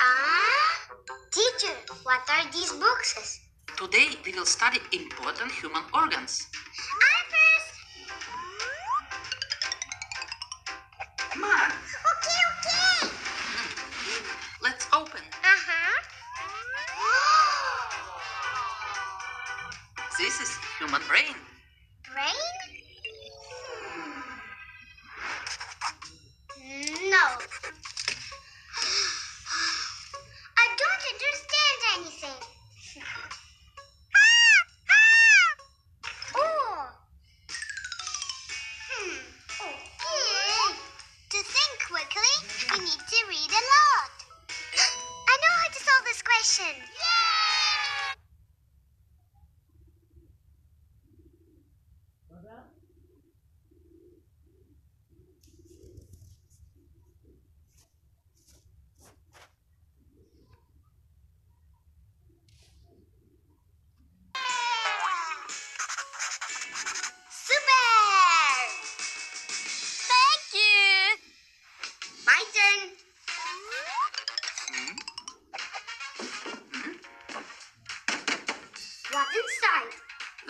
Ah, teacher, what are these boxes? Today we will study important human organs. I first. Come on, Okay, okay. let's open. Uh huh. This is human brain. Think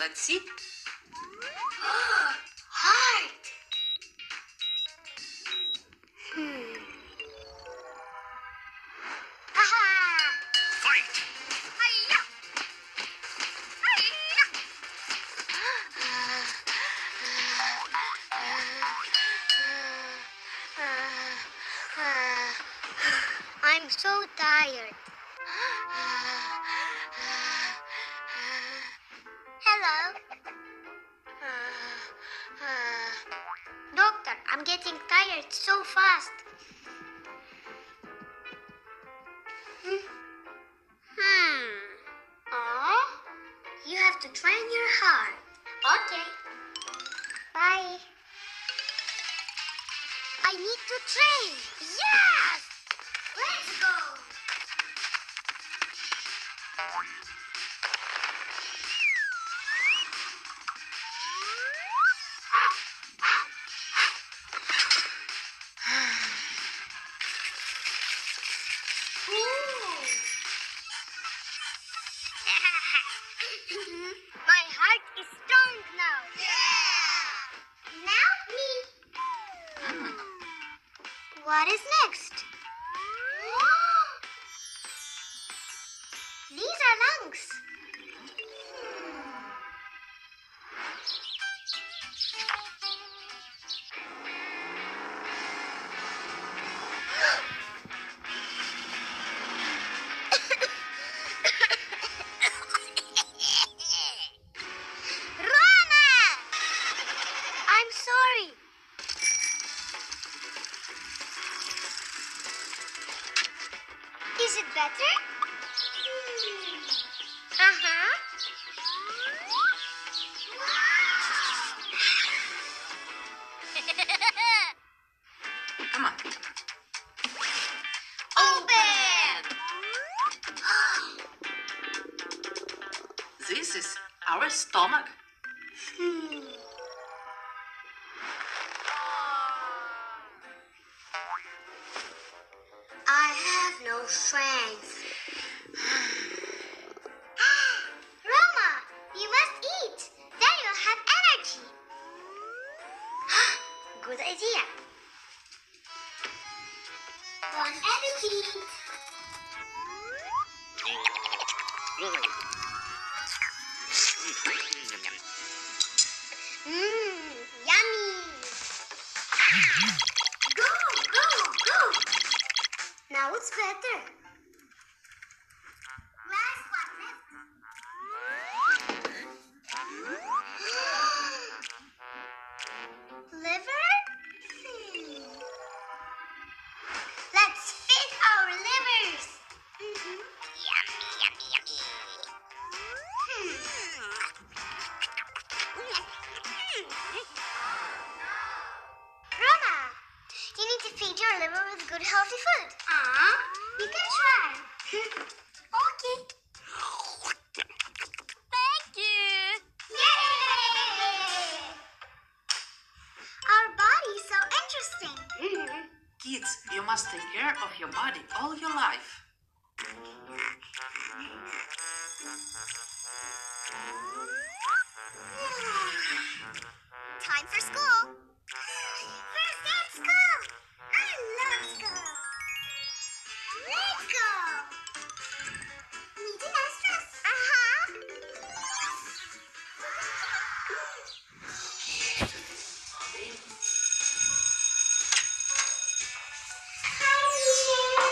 Let's see. Heart. Hmm. Aha! Fight! Hiya! Hiya! I'm so tired. I'm getting tired so fast. Hmm. Oh, you have to train your heart. Okay. Bye. I need to train. Yes! Let's go. What is next? Come on. Open! This is our stomach. Hmm. Mmm, yummy. Go, go, go. Now it's better. Good healthy food. Ah, you can try. okay. Thank you. Yay! Our body is so interesting. Kids, Kids, you must take care of your body all your life. Hi,